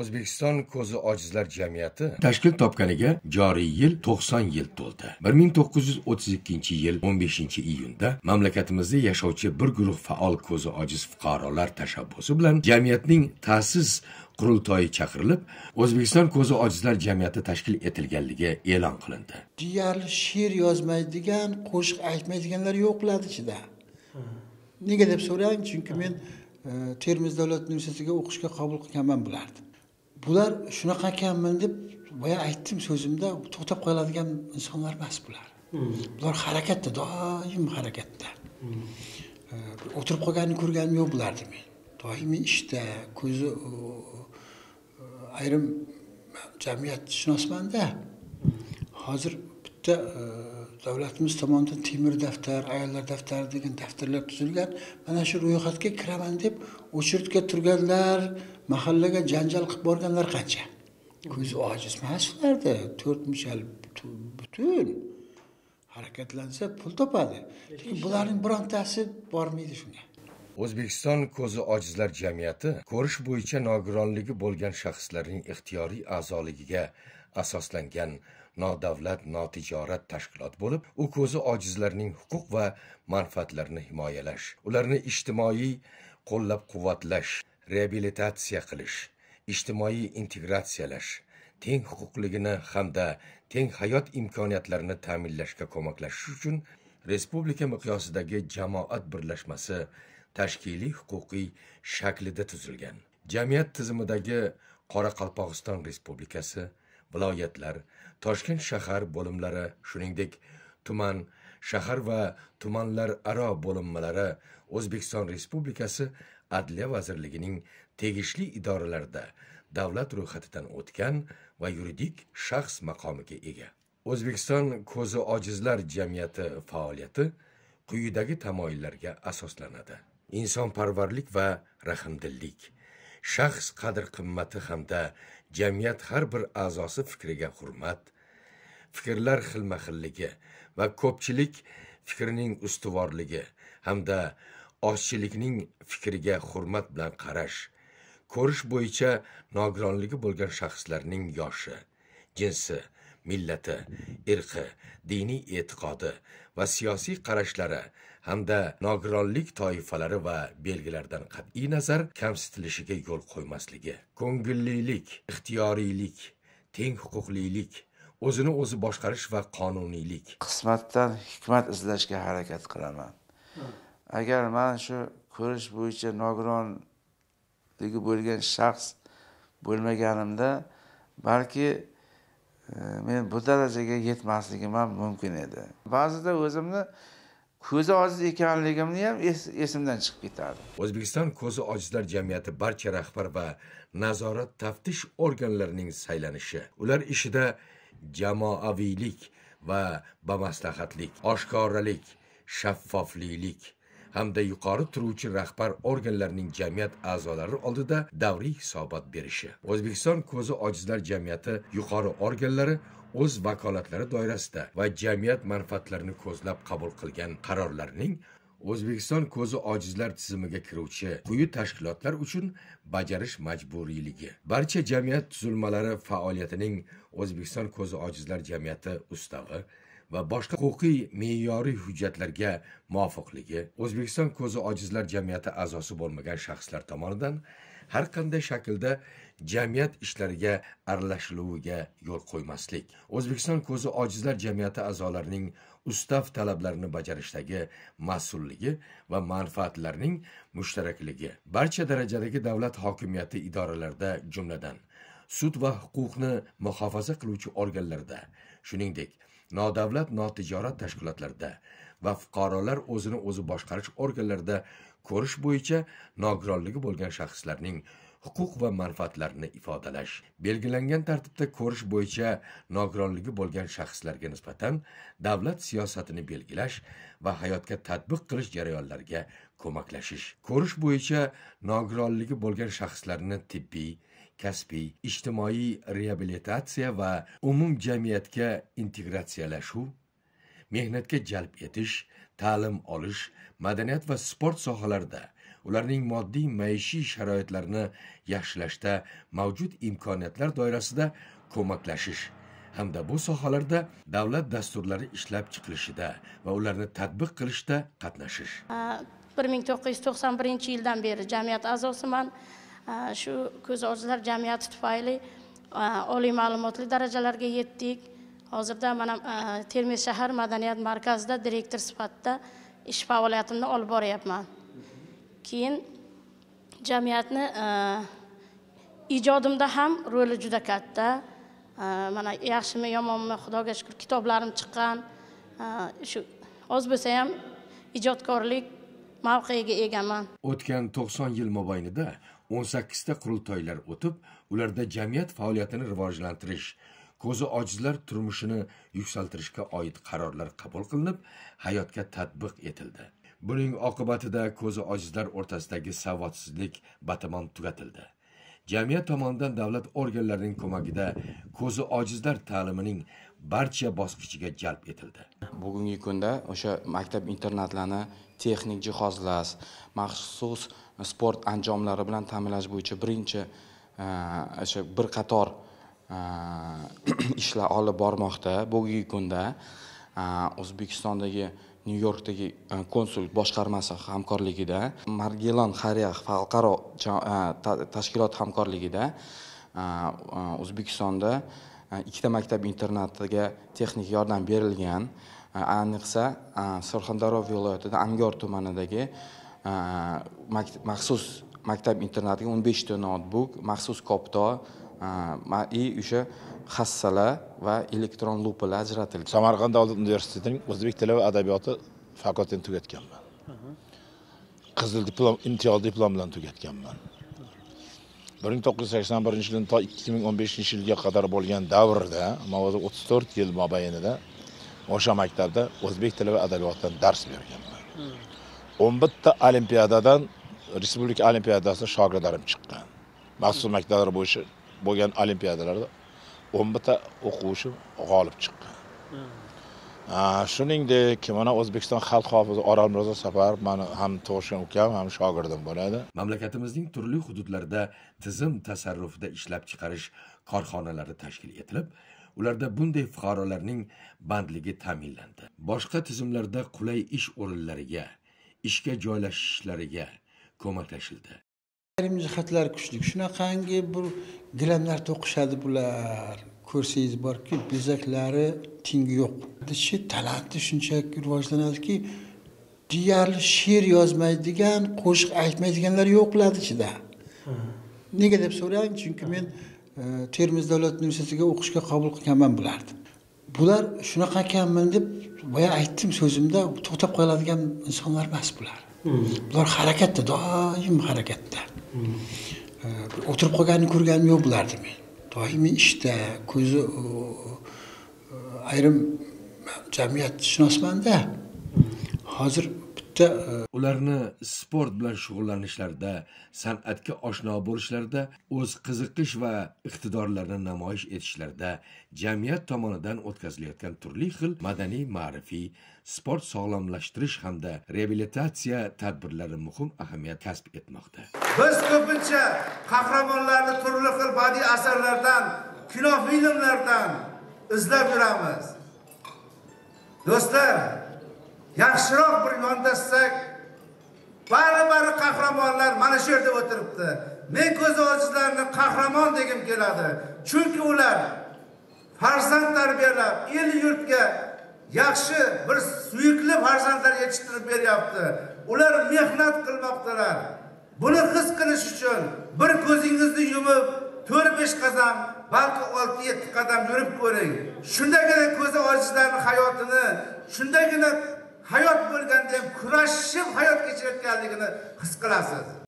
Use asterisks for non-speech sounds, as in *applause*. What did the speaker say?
o'zbekiston ko'zi ojizlar jamiyati tashkil topganiga joriy yil to'qson yil to'ldi. Bir ming to'qqiz yuz o'ttiz ikkinchi yil o'n beshinchi iyunda mamlakatimizda yashovchi bir guruh faol ko'zi ojiz fuqarolar tashabbusi bilan jamiyatning ta'sis qurultoyi chaqirilib o'zbekiston ko'zi ojizlar jamiyati tashkil etilganligi e'lon qilindi. Deyarli she'r yozmaydigan qo'shiq aytmaydiganlar yo'q bo'ladi ichida. Nega deb so'rang chunki men e, termiz davlat universitetiga o'qishga qabul qilganman bularni bular shunaqa ekanman deb boya aytdim so'zimda to'xtab qoladigan insonlar emas bular. Bular harakatda doim harakatda. O'tirib qolganini ko'rganim yo'q bularni men. Doimiy ishda ko'zi ayrim jamiyatshunosmanda hozir bitta davlatimiz tomonidan temir daftar ayollar daftari degan daftarlar tuzilgan. Mana shu ro'yxatga kiraman deb очередьga turganlar mahallaga janjal qilib borganlar qancha? Ko'zi ojiz emas ularda. To'rt muchal butun harakatlansa pul topadi. Lekin bularning birontasi bormaydi shunga. O'zbekiston ko'zi ojizlar jamiyati ko'rish bo'yicha nogironligi bo'lgan shaxslarning ixtiyoriy a'zoligiga asoslangan nodavlat notijorat tashkilot bo'lib u ko'zi ojizlarning huquq va manfaatlarini himoyalash ularni ijtimoiy qo'llab quvvatlash reabilitatsiya qilish ijtimoiy integratsiyalash teng huquqligini hamda teng hayot imkoniyatlarini ta'minlashga ko'maklashish uchun respublika miqyosidagi jamoat birlashmasi tashkiliy huquqiy shaklida tuzilgan. Jamiyat tizimidagi qoraqalpog'iston respublikasi viloyatlar toshkent shahar bo'limlari shuningdek tuman shahar va tumanlar aro bo'linmalari o'zbekiston respublikasi adliya vazirligining tegishli idoralarida davlat ro'yxatidan o'tgan va yuridik shaxs maqomiga ega. O'zbekiston ko'zi ojizlar jamiyati faoliyati quyidagi tamoyillarga asoslanadi. Insonparvarlik va rahmdillik shaxs qadr qimmati hamda jamiyat har bir a'zosi fikriga hurmat fikrlar xilma xilligi va ko'pchilik fikrining ustuvorligi hamda ozchilikning fikriga hurmat bilan qarash ko'rish bo'yicha nogironligi bo'lgan shaxslarning yoshi jinsi millati irqi diniy e'tiqodi va siyosiy qarashlari hamda nogironlik toifalari va belgilardan qat'iy nazar kamsitilishiga yo'l qo'ymasligi ko'ngillilik ixtiyoriylik teng huquqlilik o'zini o'zi boshqarish va qonuniylik. Qismatdan hikmat izlashga harakat qilaman. Agar man shu ko'rish bo'yicha nogironligi bo'lgan shaxs bo'lmaganimda balki e, men bu darajaga yetmasligim ham mumkin edi. Ba'zida o'zimni ko'zi ojiz ekanligimni ham esimdan chiqib ketadi o'zbekiston ko'zi ojizlar jamiyati barcha rahbar va nazorat taftish organlarining saylanishi ular ishida jamoaviylik va bamaslahatlik oshkoralik shaffoflik hamda yuqori turuvchi rahbar organlarning jamiyat a'zolari oldida davriy hisobot berishi. O'zbekiston ko'zi ojizlar jamiyati yuqori organlari o'z vakolatlari doirasida va jamiyat manfaatlarini ko'zlab qabul qilgan qarorlarning o'zbekiston ko'zi ojizlar tizimiga kiruvchi quyi tashkilotlar uchun bajarish majburiyligi barcha jamiyat tuzilmalari faoliyatining o'zbekiston ko'zi ojizlar jamiyati ustavi va boshqa huquqiy me'yoriy hujjatlarga muvofiqligi o'zbekiston ko'zi ojizlar jamiyati a'zosi bo'lmagan shaxslar tomonidan har qanday shaklda jamiyat ishlariga aralashiluviga yo'l qo'ymaslik o'zbekiston ko'zi ojizlar jamiyati a'zolarining ustav talablarini bajarishdagi mas'ulligi va manfaatlarning mushtarakligi. Barcha darajadagi davlat hokimiyati idoralarida jumladan sud va huquqni muhofaza qiluvchi organlarda shuningdek nodavlat notijorat tashkilotlarida va fuqarolar o'zini o'zi boshqarish organlarida ko'rish bo'yicha nogironligi bo'lgan shaxslarning huquq va manfaatlarini ifodalash belgilangan tartibda ko'rish bo'yicha nogironligi bo'lgan shaxslarga nisbatan davlat siyosatini belgilash va hayotga tatbiq qilish jarayonlariga ko'maklashish. Ko'rish bo'yicha nogironligi bo'lgan shaxslarni tibbiy kasbiy ijtimoiy reabilitatsiya va umumjamiyatga integratsiyalashuv mehnatga jalb etish ta'lim olish madaniyat va sport sohalarida ularning moddiy maishiy sharoitlarini yaxshilashda mavjud imkoniyatlar doirasida ko'maklashish hamda bu sohalarda davlat dasturlari ishlab chiqilishida va ularni tatbiq qilishda qatnashish. Bir ming to'qqiz yuz to'qson birinchi yildan beri jamiyat a'zosiman. Shu ko'z ojizlar jamiyati tufayli oliy ma'lumotli darajalarga yetdik. Hozirda mana termiz shahar madaniyat markazida direktor sifatida ish faoliyatimni olib boryapman. Keyin jamiyatni e, ijodimda ham roli juda katta. E, mana yaxshimi yomonmi xudoga shukur kitoblarim chiqqan. E, shu oz bo'lsa ham ijodkorlik mavqeiga egaman. O'tgan to'qson yil mobaynida o'n sakkizta qurultoylar o'tib ularda jamiyat faoliyatini rivojlantirish ko'zi ojizlar turmushini yuksaltirishga oid qarorlar qabul qilinib hayotga tatbiq etildi. Buning oqibatida ko'zi ojizlar o'rtasidagi savodsizlik batamom tugatildi. Jamiyat tomonidan davlat organlarining ko'magida ko'zi ojizlar ta'limining barcha bosqichiga jalb etildi. Bugungi kunda o'sha maktab internatlarni texnik jihozlash maxsus sport anjomlari bilan ta'minlash bo'yicha birinchi eh, o'sha bir qator eh, *clears throat* ishlar olib bormoqda. Bugungi kunda eh, o'zbekistondagi nyu yorkdagi e, konsul boshqarmasi hamkorligida margelon xariya xalqaro e, tashkilot hamkorligida e, o'zbekistonda ikkita maktab internatiga texnik yordam berilgan ayniqsa surxondaryo viloyatida angor tumanidagi maxsus maktab internatiga o'n beshta noutbuk maxsus kopto и o'sha hassalar va elektron lupalar ajratilgan. Samarqand davlat universitetining o'zbek tili va adabiyoti fakultetini tugatganman. Qizil diplom imtiyoz diplom bilan tugatganman. bir ming to'qqiz yuz sakson birinchi yildan to ikki ming o'n beshinchi yilga qadar bo'lgan davrda man o'zi o'ttiz to'rt yil mobaynida o'sha maktabda o'zbek tili va adabiyotidan dars berganman. o'n bitta olimpiadadan respublika olimpiadasida shogirdlarim chiqqan. Maxsus maktablar bo'yicha bo'lgan olimpiadalarda o'n bitta o'quvchi g'olib chiqqan. Shuningdek mana o'zbekiston xalq hofizi oralmirzo safarov mani ham tug'ishgan ukam ham shogirdim bo'ladi. Mamlakatimizning turli hududlarida tizim tasarrufida ishlab chiqarish korxonalari tashkil etilib ularda bunday fuqarolarning bandligi ta'minlandi. Boshqa tizimlarda qulay ish o'rinlariga ishga joylashishlariga ko'maklashildi. Ayrim jihatlar kuchli. Shunaqangi bir gilamlar to'qishadi bular. Ko'rsangiz borki bezaklari tengi yo'q. Shu talanti shunchaki rivojlanadiki deyarli she'r yozmaydigan qo'shiq aytmaydiganlar yo'q ularni ichida nega deb so'rang chunki men termiz davlat universitetiga o'qishga qabul qilganman bularni. Bular shunaqa ekanman deb boya aytdim so'zimda to'xtab qoladigan insonlar emas bular bular harakatda doim harakatda. O'tirib qolganini ko'rganim yo'q bularni men. Doimiy ishda ko'zi ayrim jamiyatshunosmanda hozir albatta e, ularni sport bilan shug'ullanishlarida san'atga oshno bo'lishlarida o'z qiziqish va iqtidorlarini namoyish etishlarida jamiyat tomonidan o'tkazilayotgan turli xil madaniy ma'rifiy sport sog'lomlashtirish hamda reabilitatsiya tadbirlari muhim ahamiyat kasb etmoqda. Biz ko'pincha qahramonlarni turli xil badiiy asarlardan kinofilmlardan izlab yuramiz. Do'stlar yaxshiroq bir yondashsak baribir qahramonlar mana shu yerda o'tiribdi. Men ko'zi ojizlarni qahramon degim keladi. Chunki ular farzand tarbiyalab el yurtga yaxshi bir suyukli farzandlar yetishtirib beryapti. Ular mehnat qilmoqdalar. Buni his qilish uchun bir ko'zingizni yumib to'rt besh qadam balki olti yetti qadam yurib ko'ring. Shundagina ko'zi ojizlarni hayotini shundagina hayot bo'lganda ham kurashib hayot kechirayotganligini his qilasiz.